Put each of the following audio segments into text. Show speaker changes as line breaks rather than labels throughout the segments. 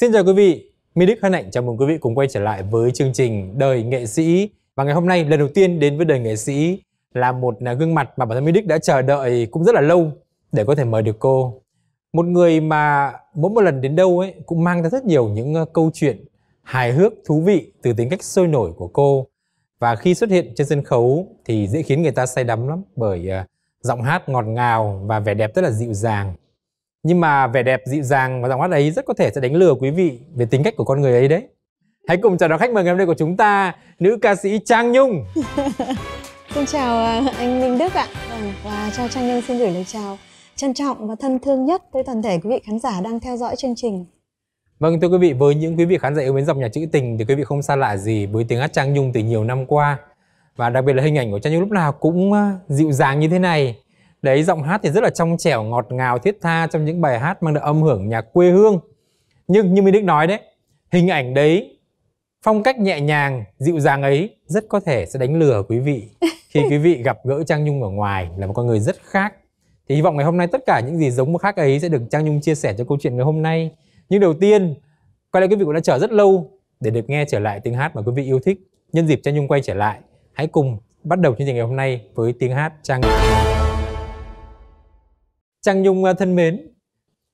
Xin chào quý vị, My Đức hân hạnh chào mừng quý vị cùng quay trở lại với chương trình Đời Nghệ Sĩ. Và ngày hôm nay lần đầu tiên đến với Đời Nghệ Sĩ là một à, gương mặt mà bản thân My Đức đã chờ đợi cũng rất là lâu để có thể mời được cô. Một người mà mỗi một lần đến đâu ấy cũng mang ra rất nhiều những à, câu chuyện hài hước, thú vị từ tính cách sôi nổi của cô. Và khi xuất hiện trên sân khấu thì dễ khiến người ta say đắm lắm bởi à, giọng hát ngọt ngào và vẻ đẹp rất là dịu dàng nhưng mà vẻ đẹp dịu dàng và giọng hát ấy rất có thể sẽ đánh lừa quý vị về tính cách của con người ấy đấy. Hãy cùng chào đón khách mời ngày hôm nay của chúng ta nữ ca sĩ trang nhung.
Xin chào à, anh minh đức ạ. Vâng, và cho trang nhung xin gửi lời chào trân trọng và thân thương nhất tới toàn thể quý vị khán giả đang theo dõi chương trình.
Vâng thưa quý vị, với những quý vị khán giả yêu mến dòng nhạc trữ tình thì quý vị không xa lạ gì với tiếng hát Trang Nhung từ nhiều năm qua. Và đặc biệt là hình ảnh của Trang Nhung lúc nào cũng à, dịu dàng như thế này đấy giọng hát thì rất là trong trẻo ngọt ngào thiết tha trong những bài hát mang được âm hưởng nhạc quê hương. Nhưng như minh đức nói đấy hình ảnh đấy phong cách nhẹ nhàng dịu dàng ấy rất có thể sẽ đánh lừa quý vị. Khi quý vị gặp gỡ trang nhung ở ngoài là một con người rất khác. Thì hy vọng ngày hôm nay tất cả những gì giống một khác ấy sẽ được trang nhung chia sẻ cho câu chuyện ngày hôm nay. Nhưng đầu tiên có lẽ quý vị cũng đã chờ rất lâu để được nghe trở lại tiếng hát mà quý vị yêu thích. Nhân dịp trang nhung quay trở lại hãy cùng bắt đầu chương trình ngày hôm nay với tiếng hát trang nhung Trang Nhung à, thân mến,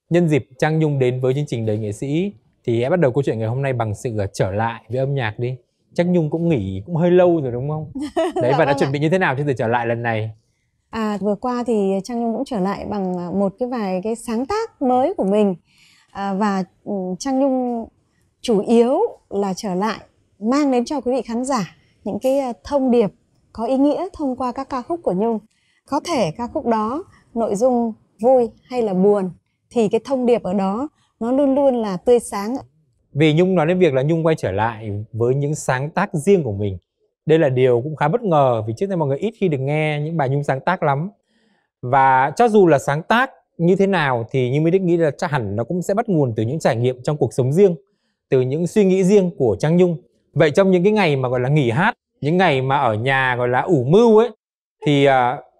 nhân dịp Trang Nhung đến với chương trình Đời Nghệ Sĩ thì hãy bắt đầu câu chuyện ngày hôm nay bằng sự à, trở lại với âm nhạc đi. Chắc Nhung cũng nghỉ cũng hơi lâu rồi đúng không? Đấy và đã vâng chuẩn bị như thế nào cho sự trở lại lần này?
À, vừa qua thì Trang Nhung cũng trở lại bằng à, một cái vài cái sáng tác mới của mình à, và ừ, Trang Nhung chủ yếu là trở lại mang đến cho quý vị khán giả những cái thông điệp có ý nghĩa thông qua các ca khúc của Nhung. Có thể ca khúc đó nội dung vui hay là buồn thì cái thông điệp ở đó nó luôn luôn là tươi sáng
vì Nhung nói đến việc là Nhung quay trở lại với những sáng tác riêng của mình. Đây là điều cũng khá bất ngờ vì trước đây mọi người ít khi được nghe những bài Nhung sáng tác lắm. Và cho dù là sáng tác như thế nào thì như mới Đức nghĩ là chắc hẳn nó cũng sẽ bắt nguồn từ những trải nghiệm trong cuộc sống riêng từ những suy nghĩ riêng của Trang Nhung. Vậy trong những cái ngày mà gọi là nghỉ hát những ngày mà ở nhà gọi là ủ mưu ấy thì uh,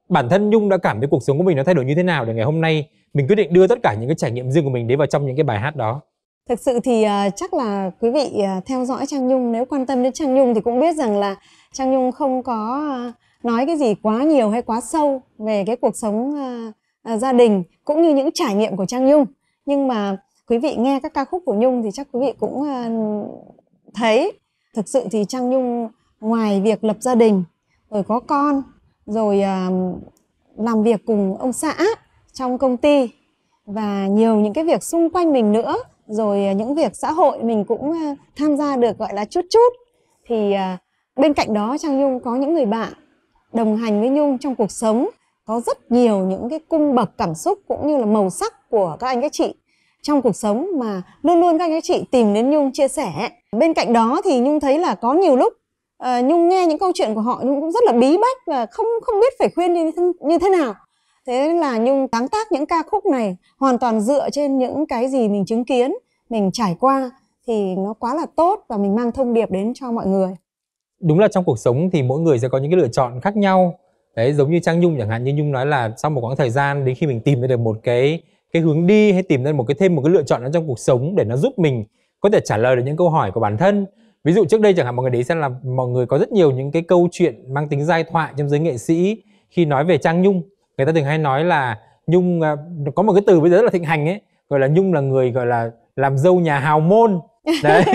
bản thân Nhung đã cảm thấy cuộc sống của mình nó thay đổi như thế nào để ngày hôm nay mình quyết định đưa tất cả những cái trải nghiệm riêng của mình đến vào trong những cái bài hát đó?
Thực sự thì uh, chắc là quý vị uh, theo dõi Trang Nhung nếu quan tâm đến Trang Nhung thì cũng biết rằng là Trang Nhung không có uh, nói cái gì quá nhiều hay quá sâu về cái cuộc sống uh, uh, gia đình cũng như những trải nghiệm của Trang Nhung. Nhưng mà quý vị nghe các ca khúc của Nhung thì chắc quý vị cũng uh, thấy. Thực sự thì Trang Nhung ngoài việc lập gia đình rồi có con rồi à, làm việc cùng ông xã trong công ty và nhiều những cái việc xung quanh mình nữa. Rồi à, những việc xã hội mình cũng à, tham gia được, gọi là, chút chút. Thì bên cạnh đó, trang nhung có những người bạn đồng hành với nhung trong cuộc sống. Có rất nhiều những cái cung bậc cảm xúc cũng như là màu sắc của các anh các chị trong cuộc sống mà luôn luôn các anh các chị tìm đến nhung chia sẻ. Bên cạnh đó thì nhung thấy là có nhiều lúc Ờ, nhung nghe những câu chuyện của họ nhung cũng rất là bí bách và không không biết phải khuyên như, như thế nào. Thế là nhung sáng tác những ca khúc này hoàn toàn dựa trên những cái gì mình chứng kiến mình trải qua thì nó quá là tốt và mình mang thông điệp đến cho mọi người.
Đúng là trong cuộc sống thì mỗi người sẽ có những cái lựa chọn khác nhau. Đấy giống như trang nhung chẳng hạn như nhung nói là sau một quãng thời gian đến khi mình tìm ra được một cái cái hướng đi hay tìm ra một cái thêm một cái lựa chọn ở trong cuộc sống để nó giúp mình có thể trả lời được những câu hỏi của bản thân ví dụ trước đây chẳng hạn mọi người để xem là mọi người có rất nhiều những cái câu chuyện mang tính giai thoại trong giới nghệ sĩ khi nói về trang nhung. Người ta thường hay nói là nhung à, có một cái từ bây giờ rất là thịnh hành ấy gọi là nhung là người gọi là làm dâu nhà hào môn. Đấy.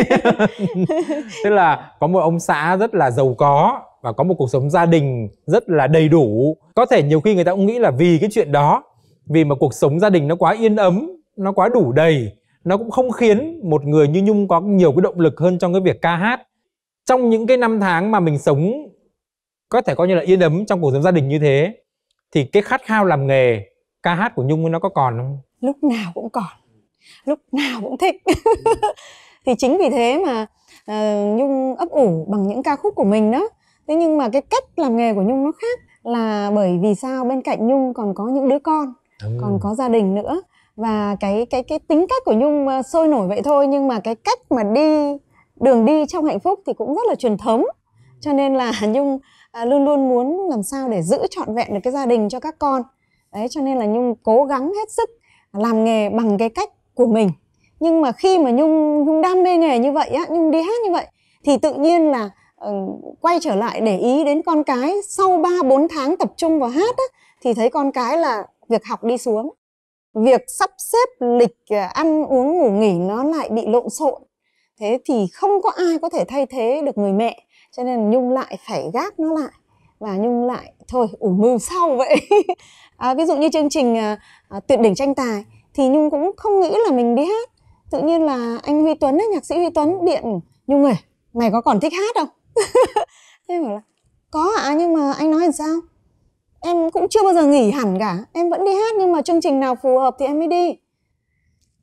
Tức là có một ông xã rất là giàu có và có một cuộc sống gia đình rất là đầy đủ. Có thể nhiều khi người ta cũng nghĩ là vì cái chuyện đó vì mà cuộc sống gia đình nó quá yên ấm nó quá đủ đầy nó cũng không khiến một người như nhung có nhiều cái động lực hơn trong cái việc ca hát. Trong những cái năm tháng mà mình sống có thể coi như là yên ấm trong cuộc sống gia đình như thế thì cái khát khao làm nghề ca hát của nhung nó có còn không?
Lúc nào cũng còn. Lúc nào cũng thích. Thì chính vì thế mà uh, nhung ấp ủ bằng những ca khúc của mình đó. Thế nhưng mà cái cách làm nghề của nhung nó khác là bởi vì sao bên cạnh nhung còn có những đứa con ừ. còn có gia đình nữa và cái cái cái tính cách của nhung ờ, sôi nổi vậy thôi nhưng mà cái cách mà đi đường đi trong hạnh phúc thì cũng rất là truyền thống. Cho nên là nhung à, luôn luôn muốn làm sao để giữ trọn vẹn được cái gia đình cho các con. Đấy cho nên là nhung cố gắng hết sức làm nghề bằng cái cách của mình. Nhưng mà khi mà nhung nhung đam mê nghề như vậy á nhung đi hát như vậy thì tự nhiên là uh, quay trở lại để ý đến con cái sau 3 4 tháng tập trung vào hát á thì thấy con cái là việc học đi xuống việc sắp xếp lịch ờ, ăn uống ngủ nghỉ nó lại bị lộn xộn. Thế thì không có ai có thể thay thế được người mẹ cho nên nhung lại phải gác nó lại và nhung lại thôi ủ mưu sau vậy. À, ví dụ như chương trình à, à, tuyệt đỉnh tranh tài thì nhung cũng không nghĩ là mình đi hát. Tự nhiên là anh huy tuấn ấy, nhạc sĩ huy tuấn điện nhung ơi mày có còn thích hát không? Thế bảo là có ạ à, nhưng mà anh nói làm sao? Em cũng chưa bao giờ nghỉ hẳn cả. Em vẫn đi hát nhưng mà chương trình nào phù hợp thì em mới đi.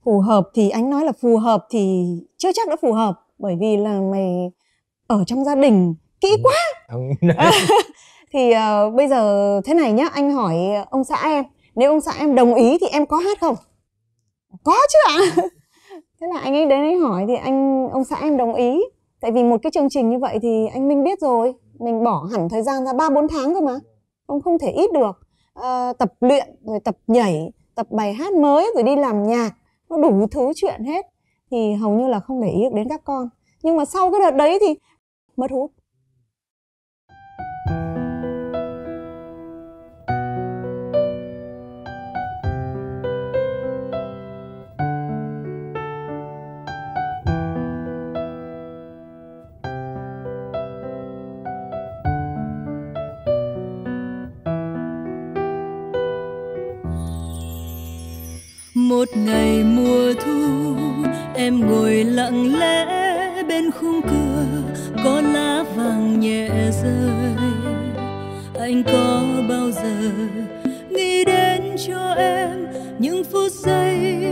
Phù hợp thì anh nói là phù hợp thì chưa chắc đã phù hợp bởi vì là mày ở trong gia đình kỹ ừ. quá. Thì uh, bây giờ thế này nhá anh hỏi ông xã em nếu ông xã em đồng ý thì em có hát không? Có chứ ạ. À? thế là anh ấy đến anh hỏi thì anh ông xã em đồng ý. Tại vì một cái chương trình như vậy thì anh minh biết rồi. Mình bỏ hẳn thời gian ra ba bốn tháng cơ mà ông không thể ít được. À, tập luyện rồi tập nhảy tập bài hát mới rồi đi làm nhạc nó đủ thứ chuyện hết. Thì hầu như là không để ý được đến các con. Nhưng mà sau cái đợt đấy thì mất hút.
Em ngồi lặng lẽ bên khung cửa, có lá vàng nhẹ rơi. Anh có bao giờ nghĩ đến cho em những phút giây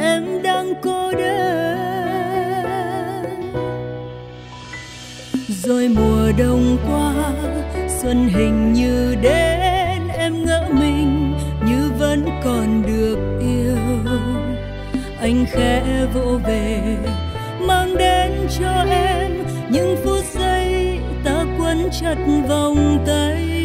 em đang cô đơn? Rồi mùa đông qua, xuân hình như đến, em ngỡ mình như vẫn còn được anh khẽ vỗ về, mang đến cho em những phút giây ta quấn chặt vòng tay.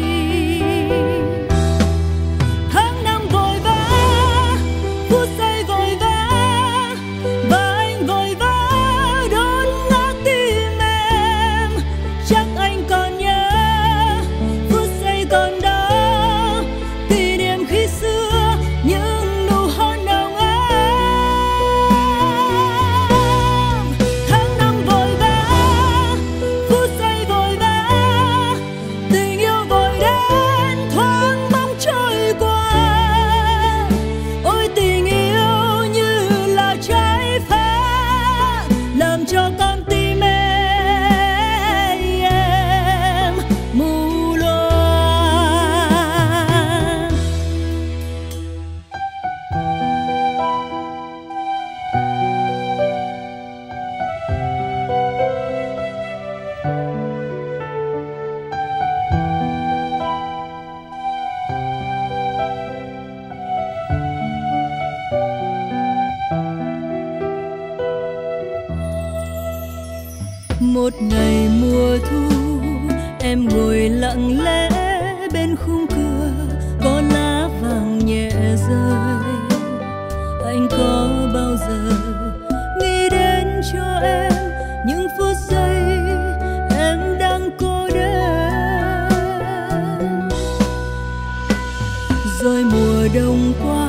rồi mùa đông qua,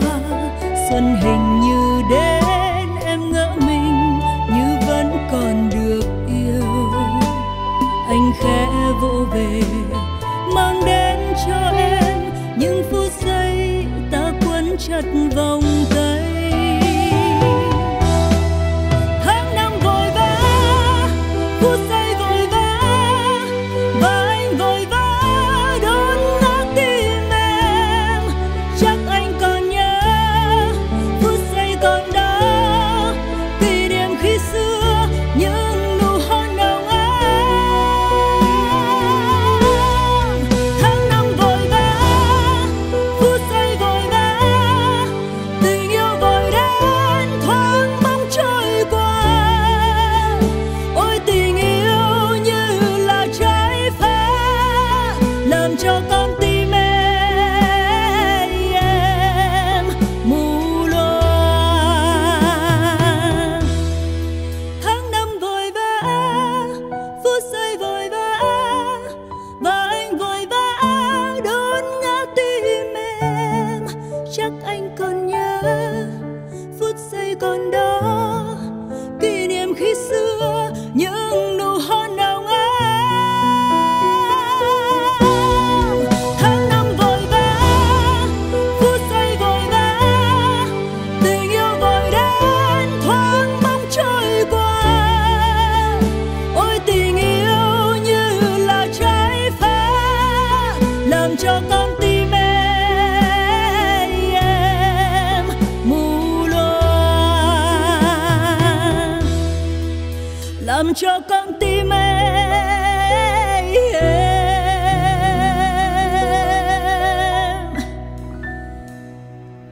xuân hình như đến, em ngỡ mình như vẫn còn được yêu. Anh khẽ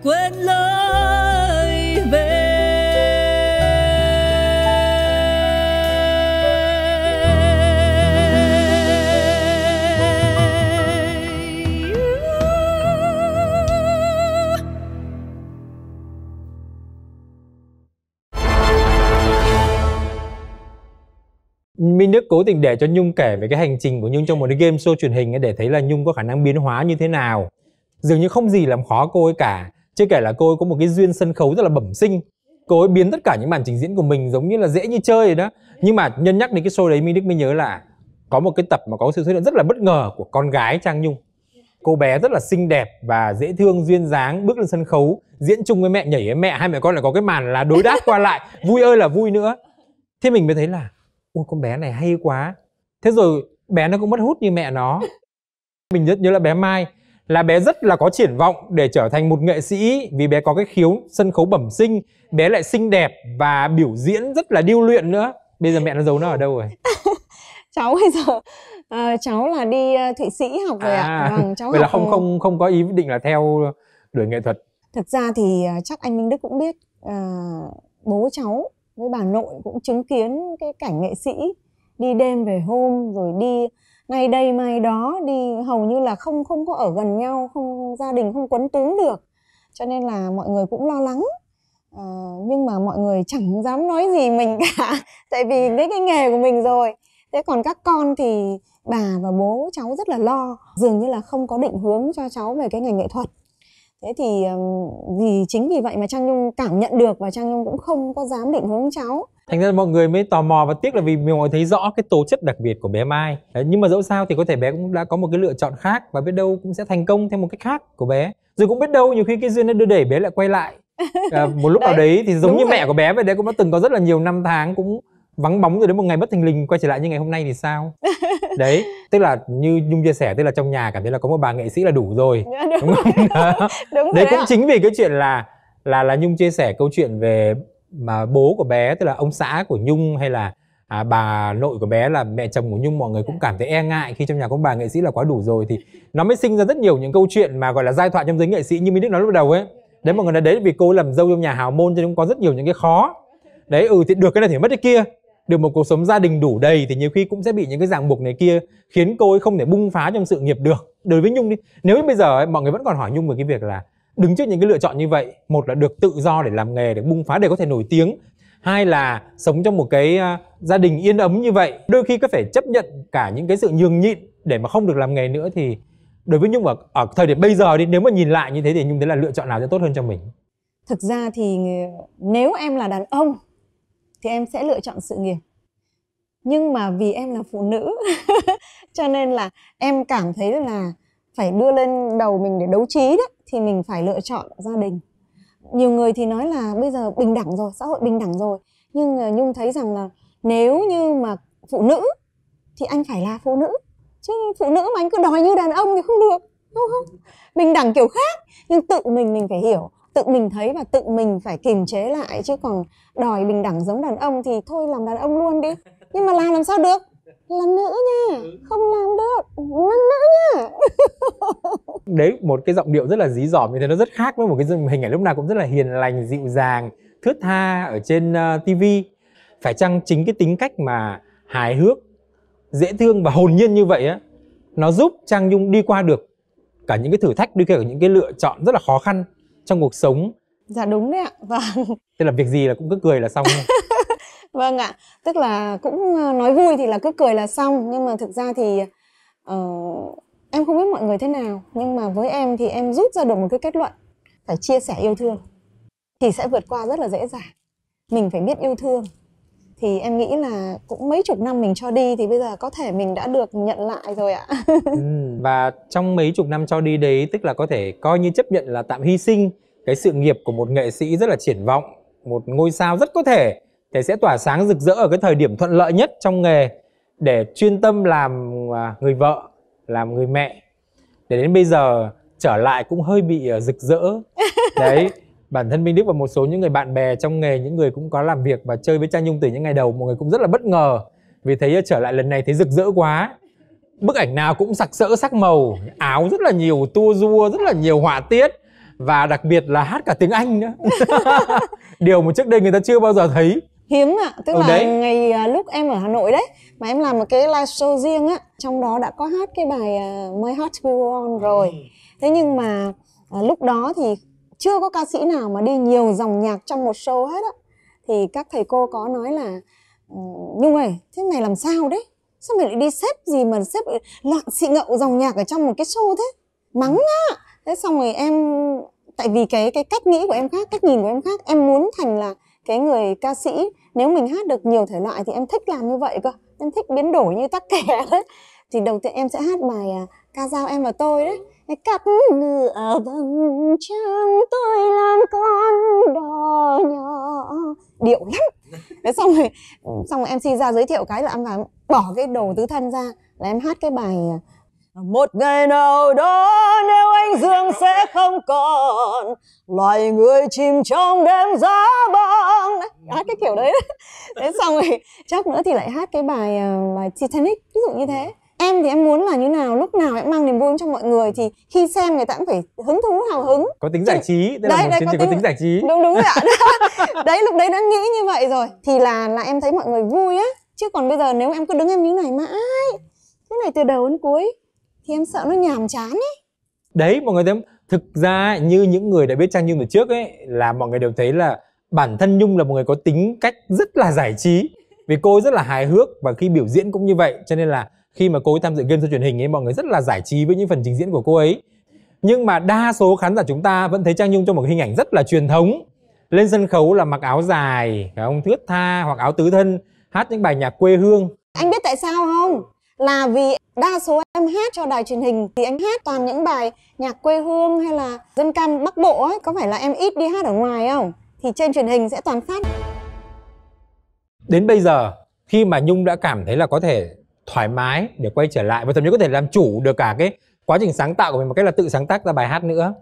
quên lối về
Minh Đức cố tình để cho Nhung kể về cái hành trình của Nhung trong một cái game show truyền hình để thấy là Nhung có khả năng biến hóa như thế nào. Dường như không gì làm khó cô ấy cả. Chưa kể là cô ấy có một cái duyên sân khấu rất là bẩm sinh. Cô ấy biến tất cả những màn trình diễn của mình giống như là dễ như chơi rồi đó. Nhưng mà nhân nhắc đến cái show đấy, Minh Đức mới nhớ là à, có một cái tập mà có sự xuất hiện rất là bất ngờ của con gái Trang Nhung. Cô bé rất là xinh đẹp và dễ thương, duyên dáng, bước lên sân khấu, diễn chung với mẹ, nhảy với mẹ, hai mẹ con lại có cái màn là đối đáp qua lại, vui ơi là vui nữa thế mình mới thấy là, ôi, con bé này hay quá thế rồi bé nó cũng mất hút như mẹ nó mình rất nhớ là bé mai là bé rất là có triển vọng để trở thành một nghệ sĩ vì bé có cái khiếu sân khấu bẩm sinh bé lại xinh đẹp và biểu diễn rất là điêu luyện nữa. Bây giờ mẹ nó giấu nó ở đâu rồi?
Cháu bây giờ ờ, cháu là đi ờ, thụy sĩ học rồi ạ. Vâng cháu
À, vậy là không không không có ý định là theo đuổi nghệ thuật.
Thực ra thì ờ, chắc anh Minh Đức cũng biết ờ, bố cháu với bà nội cũng chứng kiến cái cảnh nghệ sĩ đi đêm về hôm rồi đi ngày đây mai đó đi hầu như là không không có ở gần nhau không gia đình không quấn túm được. Cho nên là mọi người cũng lo lắng. À, nhưng mà mọi người chẳng dám nói gì mình cả tại vì đấy cái nghề của mình rồi. Thế còn các con thì bà và bố cháu rất là lo dường như là không có định hướng cho cháu về cái ngành nghệ thuật thế thì vì chính vì vậy mà trang nhung cảm nhận được và trang nhung cũng không có dám định hướng cháu.
Thành ra mọi người mới tò mò và tiếc là vì mọi người thấy rõ cái tố chất đặc biệt của bé Mai. Đấy, nhưng mà dẫu sao thì có thể bé cũng đã có một cái lựa chọn khác và biết đâu cũng sẽ thành công theo một cách khác của bé. Rồi cũng biết đâu nhiều khi cái duyên nó đưa đẩy bé lại quay lại. À, một lúc nào
Đấy,
đấy thì giống
đúng
như
rồi.
mẹ của bé vậy đấy cũng đã từng có rất là nhiều năm tháng cũng vắng bóng rồi đến một ngày bất thình lình quay trở lại như ngày hôm nay thì sao? Đấy tức là như nhung chia sẻ tức là trong nhà cảm thấy là có một bà nghệ sĩ là đủ rồi. Đúng không? Đó.
đúng
đấy cũng
ạ.
chính vì cái chuyện là là là nhung chia sẻ câu chuyện về mà bố của bé tức là ông xã của nhung hay là à, bà nội của bé là mẹ chồng của nhung mọi người cũng cảm thấy e ngại khi trong nhà có bà nghệ sĩ là quá đủ rồi. Thì nó mới sinh ra rất nhiều những câu chuyện mà gọi là giai thoại trong giới nghệ sĩ như minh đức nói lúc đầu ấy. Đấy mọi người nói đấy vì cô làm dâu trong nhà hào môn cho nên cũng có rất nhiều những cái khó. Đấy ừ thì được cái này thì mất cái kia được một cuộc sống gia đình đủ đầy thì nhiều khi cũng sẽ bị những cái ràng buộc này kia khiến cô ấy không thể bung phá trong sự nghiệp được. Đối với nhung đi nếu như bây giờ ấy, mọi người vẫn còn hỏi nhung về cái việc là đứng trước những cái lựa chọn như vậy một là được tự do để làm nghề để bung phá để có thể nổi tiếng hai là sống trong một cái à, gia đình yên ấm như vậy đôi khi có phải chấp nhận cả những cái sự nhường nhịn để mà không được làm nghề nữa thì đối với nhung ở, ở thời điểm bây giờ đi nếu mà nhìn lại như thế thì nhung thấy là lựa chọn nào sẽ tốt hơn cho mình?
Thực ra thì ờ, nếu em là đàn ông thì em sẽ lựa chọn sự nghiệp. Nhưng mà vì em là phụ nữ, cho nên là em cảm thấy là phải đưa lên đầu mình để đấu trí đấy thì mình phải lựa chọn gia đình. Nhiều người thì nói là bây giờ bình đẳng rồi, xã hội bình đẳng rồi. Nhưng nhung thấy rằng là nếu như mà phụ nữ thì anh phải là phụ nữ. Chứ phụ nữ mà anh cứ đòi như đàn ông thì không được, đúng không? Bình đẳng kiểu khác, nhưng tự mình mình phải hiểu tự mình thấy và tự mình phải kiềm chế lại chứ còn đòi bình đẳng giống đàn ông thì thôi làm đàn ông luôn đi. Nhưng mà làm làm sao được? Là nữ nha không làm được. Là nữ nha.
Đấy một cái giọng điệu rất là dí dỏm như thế nó rất khác với một cái hình ảnh lúc nào cũng rất là hiền lành dịu dàng thướt tha ở trên uh, TV phải chăng chính cái tính cách mà hài hước dễ thương và hồn nhiên như vậy á nó giúp Trang Nhung đi qua được cả những cái thử thách đi cả những cái lựa chọn rất là khó khăn trong cuộc sống.
Dạ đúng đấy ạ vâng
tức là việc gì là cũng cứ cười là xong.
Vâng ạ tức là cũng ờ, nói vui thì là cứ cười là xong. Nhưng mà thực ra thì ờ, em không biết mọi người thế nào. Nhưng mà với em thì em rút ra được một cái kết luận phải chia sẻ yêu thương. Thì sẽ vượt qua rất là dễ dàng. Mình phải biết yêu thương thì em nghĩ là cũng mấy chục năm mình cho đi thì bây giờ có thể mình đã được nhận lại rồi ạ.
Ừ, và trong mấy chục năm cho đi đấy tức là có thể coi như chấp nhận là tạm hy sinh cái sự nghiệp của một nghệ sĩ rất là triển vọng một ngôi sao rất có thể thể sẽ tỏa sáng rực rỡ ở cái thời điểm thuận lợi nhất trong nghề để chuyên tâm làm à, người vợ làm người mẹ. Để đến bây giờ trở lại cũng hơi bị uh, rực rỡ. Đấy bản thân Minh Đức và một số những người bạn bè trong nghề những người cũng có làm việc và chơi với Trang Nhung từ những ngày đầu mọi người cũng rất là bất ngờ. Vì thấy uh, trở lại lần này thấy rực rỡ quá. Bức ảnh nào cũng sặc sỡ sắc màu áo rất là nhiều tua rua rất là nhiều họa tiết và đặc biệt là hát cả tiếng Anh nữa. Điều mà trước đây người ta chưa bao giờ thấy.
Hiếm ạ tức
Ừ,
là
đấy.
ngày à, lúc em ở Hà Nội đấy mà em làm một cái live show riêng á trong đó đã có hát cái bài à, My Heart Will Go On rồi. Thế nhưng mà à, lúc đó thì chưa có ca sĩ nào mà đi nhiều dòng nhạc trong một show hết á. Thì các thầy cô có nói là ừ, Nhung ơi thế mày làm sao đấy? Sao mày lại đi xếp gì mà xếp loạn xị ngậu dòng nhạc ở trong một cái show thế? Mắng á. Thế xong rồi em, tại vì cái cái cách nghĩ của em khác, cách nhìn của em khác, em muốn thành là cái người ca sĩ. Nếu mình hát được nhiều thể loại thì em thích làm như vậy cơ. Em thích biến đổi như tắc kè đấy. Thì đầu tiên em sẽ hát bài à, ca dao em và tôi đấy cắt nửa vầng trăng tôi làm con đò nhỏ. Điệu lắm. Thế xong rồi xong rồi mc ra giới thiệu cái là em vào bỏ cái đồ tứ thân ra là em hát cái bài, một ngày nào đó nếu anh dương sẽ không còn, loài người chìm trong đêm giá băng. Hát cái kiểu đấy. Thế xong rồi, chắc nữa thì lại hát cái bài ờ, bài Titanic, ví dụ như thế em thì em muốn là như nào lúc nào em mang niềm vui cho mọi người thì khi xem người ta cũng phải hứng thú hào hứng.
Có tính giải trí đây là
Đấy, đấy,
chương
có
trình có
tính-
tính giải trí.
Đúng đúng rồi ạ. Đấy lúc đấy đã nghĩ như vậy rồi. Thì là là em thấy mọi người vui á. Chứ còn bây giờ nếu em cứ đứng em như này mãi thế này từ đầu đến cuối thì em sợ nó nhàm chán ấy.
Đấy mọi người thấy thực ra như những người đã biết Trang Nhung từ trước ấy là mọi người đều thấy là bản thân Nhung là một người có tính cách rất là giải trí. Vì cô rất là hài hước và khi biểu diễn cũng như vậy cho nên là khi mà cô ấy tham dự game show truyền hình ấy mọi người rất là giải trí với những phần trình diễn của cô ấy. Nhưng mà đa số khán giả chúng ta vẫn thấy Trang Nhung trong một hình ảnh rất là truyền thống. Lên sân khấu là mặc áo dài phải không thướt tha hoặc áo tứ thân hát những bài nhạc quê hương.
Anh biết tại sao không? Là vì đa số em hát cho đài truyền hình thì anh hát toàn những bài nhạc quê hương hay là dân can bắc bộ ấy. Có phải là em ít đi hát ở ngoài không? Thì trên truyền hình sẽ toàn phát.
Đến bây giờ khi mà Nhung đã cảm thấy là có thể thoải mái để quay trở lại và thậm chí có thể làm chủ được cả cái quá trình sáng tạo của mình một cách là tự sáng tác ra bài hát nữa.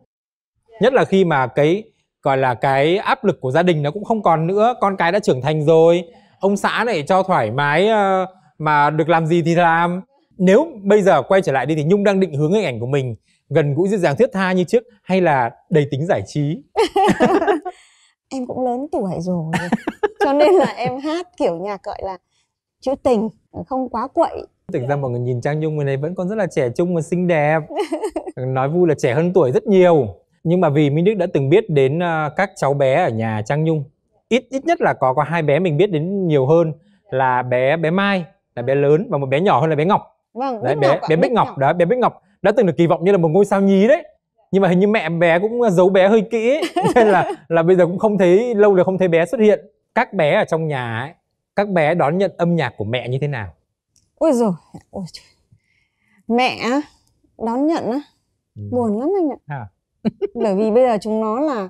Nhất là khi mà cái, gọi là cái áp lực của gia đình nó cũng không còn nữa, con cái đã trưởng thành rồi, ông xã này cho thoải mái ờ, mà được làm gì thì làm. Nếu bây giờ quay trở lại đi thì Nhung đang định hướng hình ảnh của mình gần gũi dịu dàng thiết tha như trước hay là đầy tính giải trí?
Em cũng lớn tuổi rồi, cho nên là em hát kiểu nhạc, gọi là trữ tình không quá quậy.
Thực ra mọi người nhìn Trang Nhung người này vẫn còn rất là trẻ trung và xinh đẹp. Nói vui là trẻ hơn tuổi rất nhiều. Nhưng mà vì Minh Đức đã từng biết đến ờ, các cháu bé ở nhà Trang Nhung Ít ít nhất là có có hai bé mình biết đến nhiều hơn Là bé bé Mai là bé lớn và một bé nhỏ hơn là bé Ngọc.
Vâng
đấy, bé
Ngọc
bé Bích Ngọc, đó bé Bích Ngọc đã từng được kỳ vọng như là một ngôi sao nhí đấy. Nhưng mà hình như mẹ bé cũng giấu bé hơi kỹ ấy. nên là là bây giờ cũng không thấy lâu rồi không thấy bé xuất hiện. Các bé ở trong nhà ấy các bé đón nhận âm nhạc của mẹ như thế nào
ôi rồi ôi trời. mẹ đón nhận á
Ừ.
buồn lắm anh ạ
À.
bởi vì bây giờ chúng nó là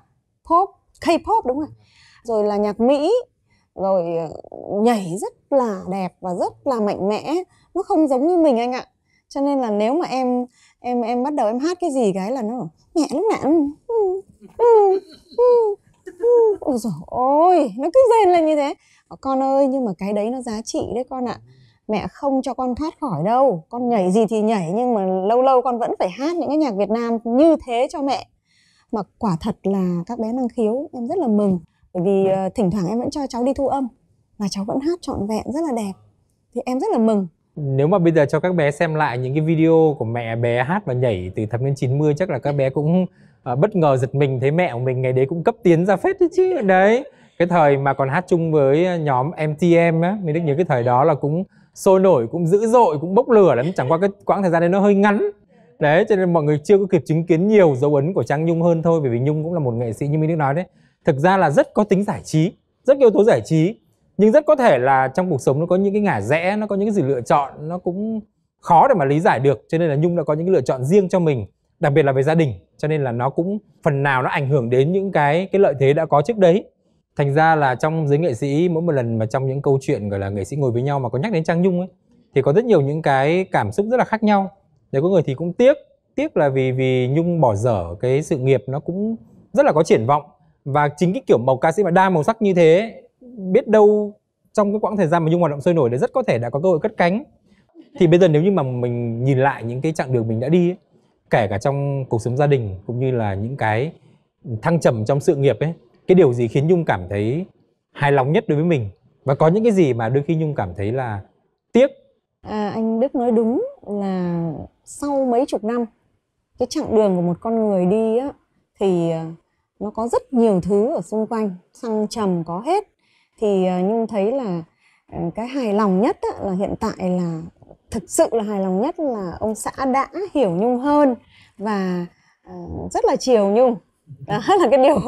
pop K-pop đúng không rồi là nhạc Mỹ rồi ờ, nhảy rất là đẹp và rất là mạnh mẽ nó không giống như mình anh ạ cho nên là nếu mà em em em bắt đầu em hát cái gì cái là nó nhẹ lúc nào. ôi dồi ôi nó cứ rên lên như thế. Ờ, con ơi nhưng mà cái đấy nó giá trị đấy con ạ. Mẹ không cho con thoát khỏi đâu. Con nhảy gì thì nhảy nhưng mà lâu lâu con vẫn phải hát những cái nhạc Việt Nam như thế cho mẹ. Mà quả thật là các bé năng khiếu em rất là mừng. Bởi vì uh, thỉnh thoảng em vẫn cho cháu đi thu âm và cháu vẫn hát trọn vẹn rất là đẹp. Thì em rất là mừng.
Nếu mà bây giờ cho các bé xem lại những cái video của mẹ bé hát và nhảy từ thập niên 90 chắc là các bé cũng à, bất ngờ giật mình thấy mẹ của mình ngày đấy cũng cấp tiến ra phết đấy chứ. Đấy cái thời mà còn hát chung với ờ, nhóm MTM á mình được nhớ cái thời đó là cũng sôi nổi cũng dữ dội cũng bốc lửa lắm. Chẳng qua cái quãng thời gian đấy nó hơi ngắn. Đấy cho nên mọi người chưa có kịp chứng kiến nhiều dấu ấn của Trang Nhung hơn thôi bởi vì Nhung cũng là một nghệ sĩ như Minh Đức nói đấy. Thực ra là rất có tính giải trí rất yếu tố giải trí nhưng rất có thể là trong cuộc sống nó có những cái ngả rẽ nó có những cái sự lựa chọn nó cũng khó để mà lý giải được. Cho nên là nhung đã có những cái lựa chọn riêng cho mình đặc biệt là về gia đình cho nên là nó cũng phần nào nó ảnh hưởng đến những cái cái lợi thế đã có trước đấy. Thành ra là trong giới nghệ sĩ mỗi một lần mà trong những câu chuyện gọi là nghệ sĩ ngồi với nhau mà có nhắc đến trang nhung ấy thì có rất nhiều những cái cảm xúc rất là khác nhau. Nếu có người thì cũng tiếc tiếc là vì vì nhung bỏ dở cái sự nghiệp nó cũng rất là có triển vọng. Và chính cái kiểu màu ca sĩ mà đa màu sắc như thế biết đâu trong cái quãng thời gian mà nhung hoạt động sôi nổi đấy rất có thể đã có cơ hội cất cánh. Thì bây giờ nếu như mà mình nhìn lại những cái chặng đường mình đã đi ấy, kể cả trong cuộc sống gia đình cũng như là những cái thăng trầm trong sự nghiệp ấy cái điều gì khiến nhung cảm thấy hài lòng nhất đối với mình? Và có những cái gì mà đôi khi nhung cảm thấy là tiếc?
À, anh Đức nói đúng là sau mấy chục năm cái chặng đường của một con người đi á thì à, nó có rất nhiều thứ ở xung quanh thăng trầm có hết. Thì à, nhung thấy là à, cái hài lòng nhất á, là hiện tại là thực sự là hài lòng nhất là ông xã đã hiểu nhung hơn và à, rất là chiều nhung. Đó là cái điều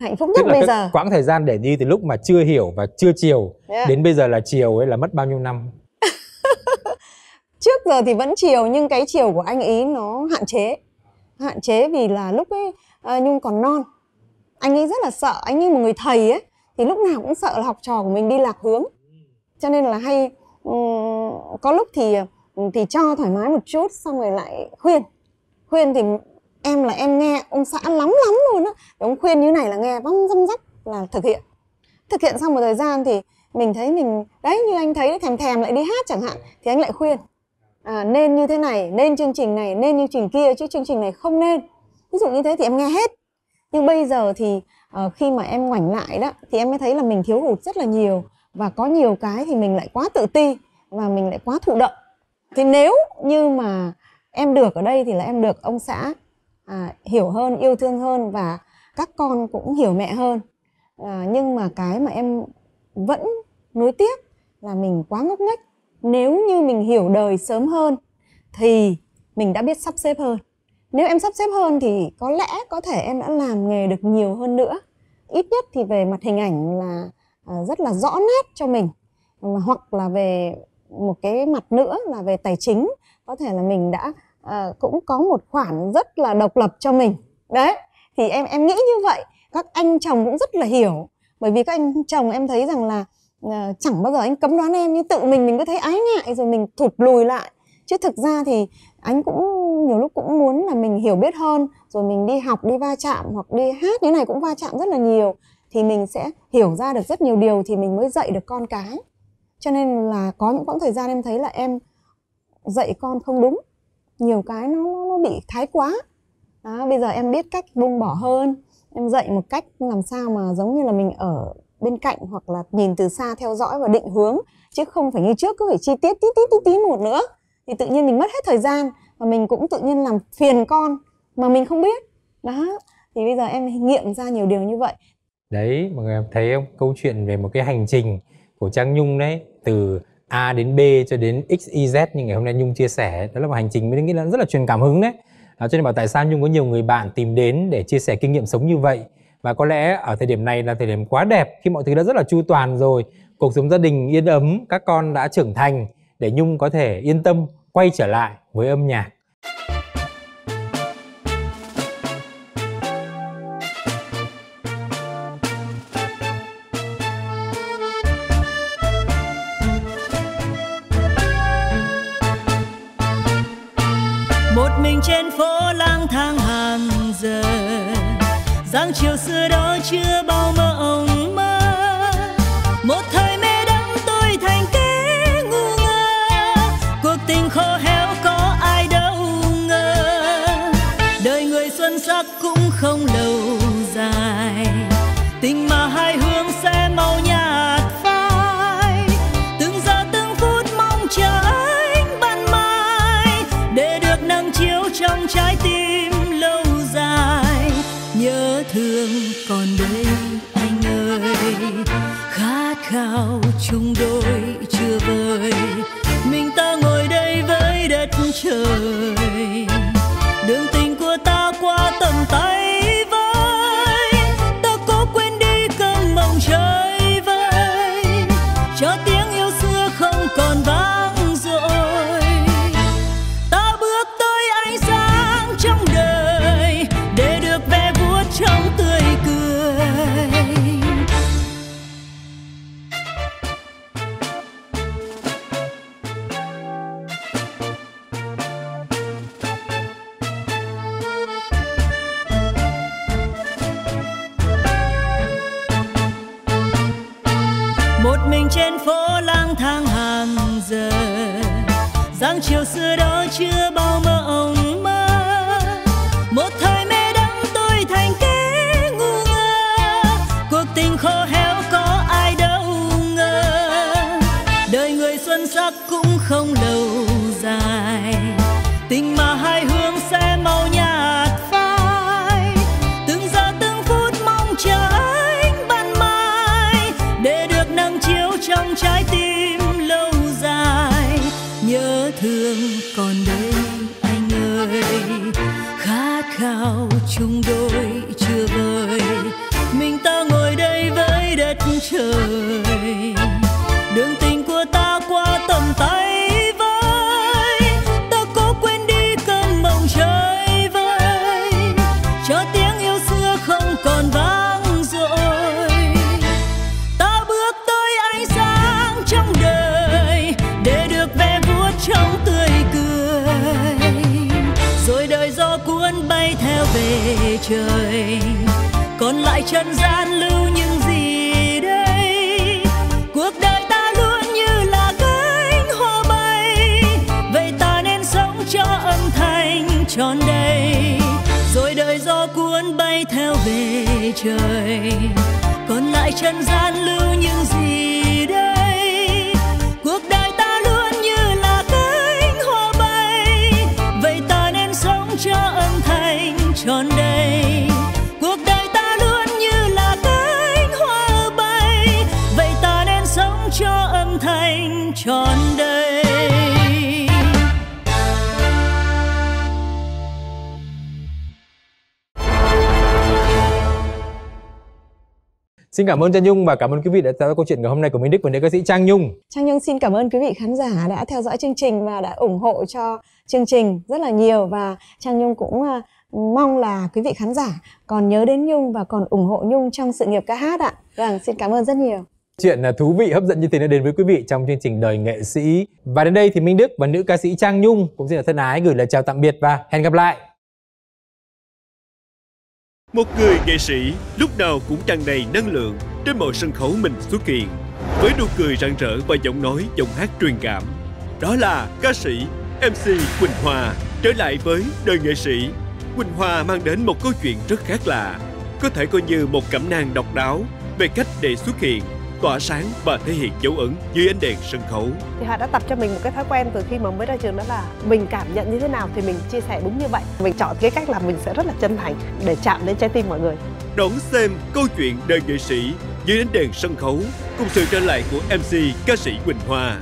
hạnh phúc nhất
tức là
bây giờ.
quãng thời gian để đi từ lúc mà chưa hiểu và chưa chiều
Yeah.
đến bây giờ là chiều ấy là mất bao nhiêu năm?
Trước giờ thì vẫn chiều nhưng cái chiều của anh ý nó hạn chế. Hạn chế vì là lúc ấy à, nhung còn non. Anh ấy rất là sợ anh như một người thầy ấy thì lúc nào cũng sợ là học trò của mình đi lạc hướng. Cho nên là hay Ờ, có lúc thì ừ, thì cho thoải mái một chút xong rồi lại khuyên. Khuyên thì em là em nghe ông xã lắm lắm luôn á. Ông khuyên như này là nghe văng răm rắp là thực hiện. Thực hiện xong một thời gian thì mình thấy mình đấy như anh thấy thèm thèm lại đi hát chẳng hạn thì anh lại khuyên. À, nên như thế này nên chương trình này nên chương trình kia chứ chương trình này không nên. Ví dụ như thế thì em nghe hết. Nhưng bây giờ thì uh, khi mà em ngoảnh lại đó thì em mới thấy là mình thiếu hụt rất là nhiều và có nhiều cái thì mình lại quá tự ti và mình lại quá thụ động. Thì nếu như mà em được ở đây thì là em được ông xã à, hiểu hơn yêu thương hơn và các con cũng hiểu mẹ hơn. À, nhưng mà cái mà em vẫn nuối tiếc là mình quá ngốc nghếch. Nếu như mình hiểu đời sớm hơn thì mình đã biết sắp xếp hơn. Nếu em sắp xếp hơn thì có lẽ có thể em đã làm nghề được nhiều hơn nữa. Ít nhất thì về mặt hình ảnh là À, rất là rõ nét cho mình. Hoặc là về một cái mặt nữa là về tài chính. Có thể là mình đã à, cũng có một khoản rất là độc lập cho mình. Đấy thì em em nghĩ như vậy. Các anh chồng cũng rất là hiểu. Bởi vì các anh chồng em thấy rằng là à, chẳng bao giờ anh cấm đoán em như tự mình mình cứ thấy ái ngại rồi mình thụt lùi lại. Chứ thực ra thì anh cũng nhiều lúc cũng muốn là mình hiểu biết hơn. Rồi mình đi học đi va chạm hoặc đi hát như này cũng va chạm rất là nhiều thì mình sẽ hiểu ra được rất nhiều điều thì mình mới dạy được con cái. Cho nên là có những quãng thời gian em thấy là em dạy con không đúng. Nhiều cái nó nó, bị thái quá. Đó, bây giờ em biết cách buông bỏ hơn. Em dạy một cách làm sao mà giống như là mình ở bên cạnh hoặc là nhìn từ xa theo dõi và định hướng chứ không phải như trước cứ phải chi tiết tí tí tí tí một nữa. Thì tự nhiên mình mất hết thời gian và mình cũng tự nhiên làm phiền con mà mình không biết. Đó thì bây giờ em nghiệm ra nhiều điều như vậy
đấy mọi người thấy không? Câu chuyện về một cái hành trình của trang nhung đấy từ A đến B cho đến X Y Z như ngày hôm nay nhung chia sẻ đó là một hành trình mình nghĩ là rất là truyền cảm hứng đấy. À, cho nên bảo tại sao nhung có nhiều người bạn tìm đến để chia sẻ kinh nghiệm sống như vậy? Và có lẽ ở thời điểm này là thời điểm quá đẹp khi mọi thứ đã rất là chu toàn rồi cuộc sống gia đình yên ấm các con đã trưởng thành để nhung có thể yên tâm quay trở lại với âm nhạc.
Thương còn đây anh ơi khát khao chung đôi chưa vơi. mình ta ngồi đây với đất trời đường tình của ta qua tầm tay trời. Còn lại chân gian lưu những gì đây? Cuộc đời ta luôn như là cánh hoa bay. Vậy ta nên sống cho âm thanh tròn đầy. Rồi đời gió cuốn bay theo về trời. Còn lại chân gian lưu những gì
Xin cảm ơn Trang Nhung và cảm ơn quý vị đã theo dõi câu chuyện ngày hôm nay của Minh Đức và nữ ca sĩ Trang Nhung.
Trang Nhung xin cảm ơn quý vị khán giả đã theo dõi chương trình và đã ủng hộ cho chương trình rất là nhiều và Trang Nhung cũng à, mong là quý vị khán giả còn nhớ đến Nhung và còn ủng hộ Nhung trong sự nghiệp ca hát ạ. Vâng, xin cảm ơn rất nhiều.
Chuyện là thú vị hấp dẫn như thế đã đến với quý vị trong chương trình Đời Nghệ Sĩ. Và đến đây thì Minh Đức và nữ ca sĩ Trang Nhung cũng xin là thân ái gửi lời chào tạm biệt và hẹn gặp lại.
Một người nghệ sĩ lúc nào cũng tràn đầy năng lượng trên mọi sân khấu mình xuất hiện với nụ cười rạng rỡ và giọng nói giọng hát truyền cảm. Đó là ca sĩ MC Quỳnh Hoa trở lại với đời nghệ sĩ. Quỳnh Hoa mang đến một câu chuyện rất khác lạ, có thể coi như một cẩm nang độc đáo về cách để xuất hiện, tỏa sáng và thể hiện dấu ấn dưới ánh đèn sân khấu.
thì họ đã tập cho mình một cái thói quen từ khi mà mới ra trường đó là mình cảm nhận như thế nào thì mình chia sẻ đúng như vậy. Mình chọn cái cách là mình sẽ rất là chân thành để chạm đến trái tim mọi người.
Đón xem câu chuyện đời nghệ sĩ dưới ánh đèn sân khấu cùng sự trở lại của MC ca sĩ Quỳnh Hoa